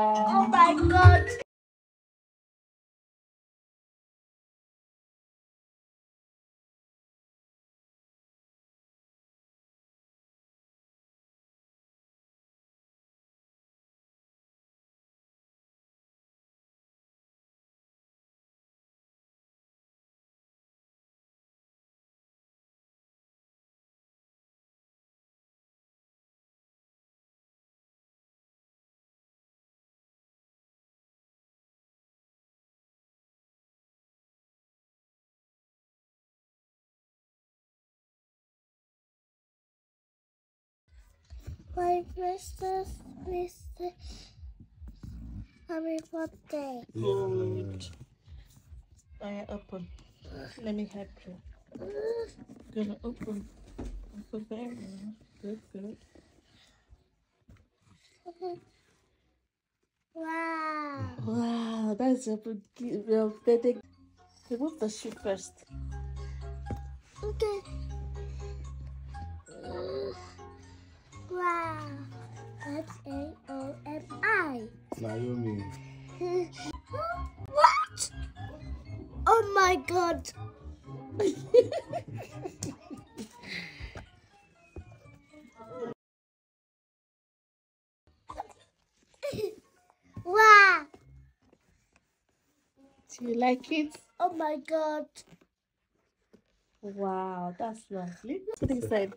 Oh my god. My Mr. Mr. Happy birthday. Good. I open. Let me help you. Gonna open. Open there. Good, good. Wow. Wow, that's a birthday. Remove the shoe first. Okay. Wow. That's A O M I. Naomi. What? Oh my god. wow. Do you like it? Oh my god. Wow, that's lovely. Put it inside.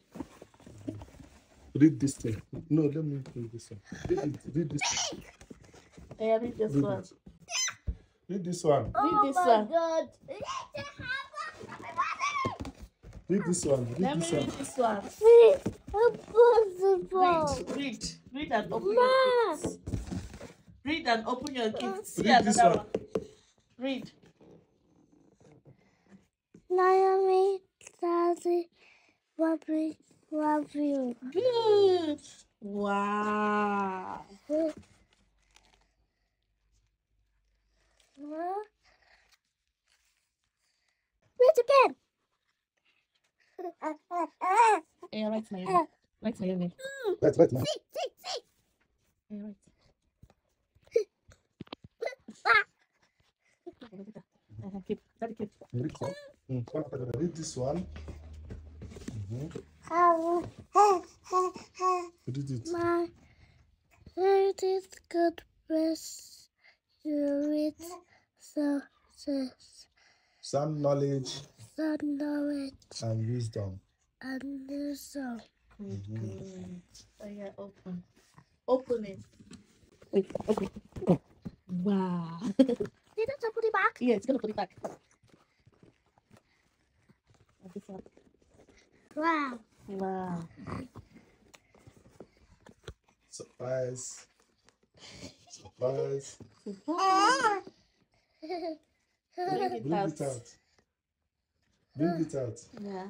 Read this thing. No, let me read this one. Read, it, read this one. I read this Read one. it. Read this one. Oh this my one. god. Read this one. Read Let me this read one. this one. Wait, impossible. Read, read, read and open Ma. your gifts. Read and open your gifts. See Read this another one. one. Read. Naomi, Daddy, Bobby, love you. Good. Wow. Read again. Yeah, right, Naomi. Right, Naomi. Right, right now. See, see, see. Yeah, right. Keep, daddy, keep. Read this one. Mm, one after the other. Read this one. Mhm. Read it. My greatest good best you read so says Some knowledge the knowledge and wisdom. and wisdom. Good, good. Oh, yeah, open. Open it. Wait, open. Wow. Did I put it back? yeah, it's gonna put it back. Like this one. Wow. Wow. Surprise. Surprise. Bring Bring it it out. out. Bring it out. Yeah.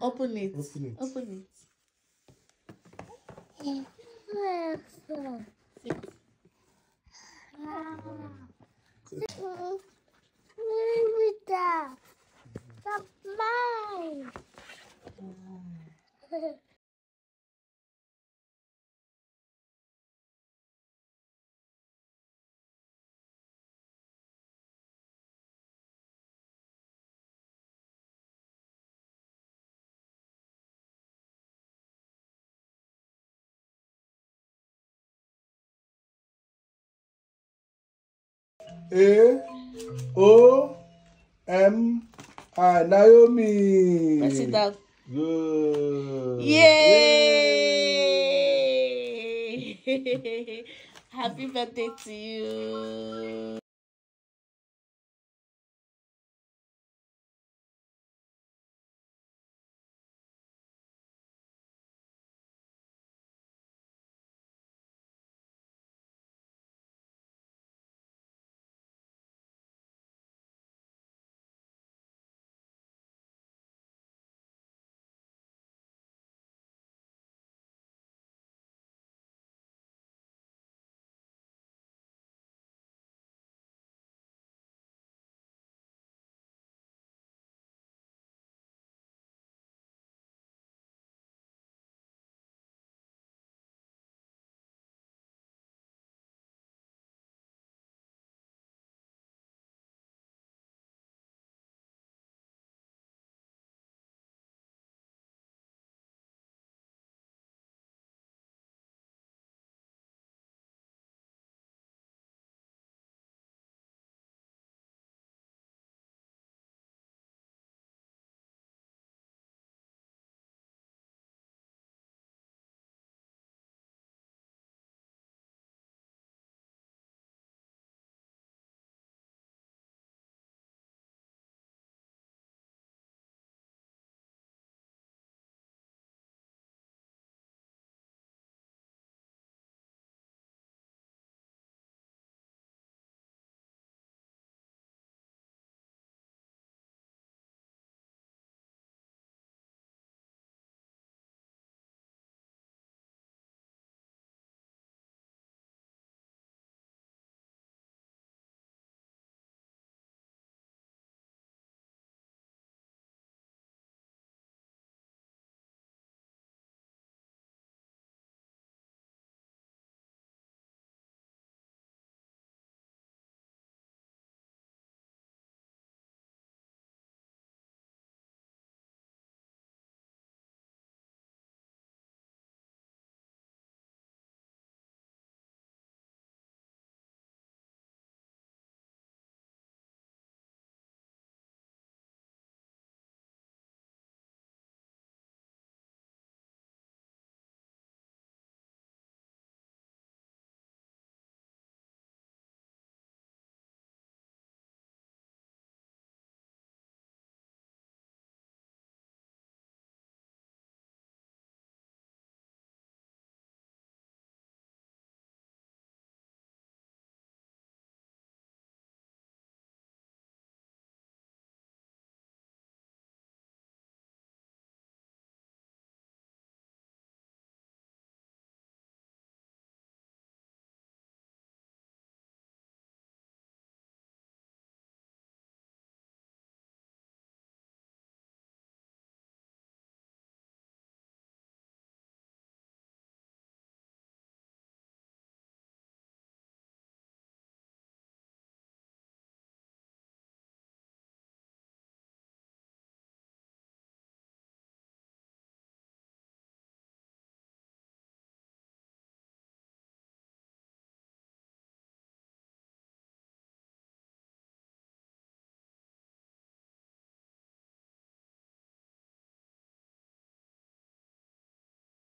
Open it. Open it. Open it. That's mine. A O M I. Naomi. Press it down. Good. Yay! Yay. Happy birthday to you.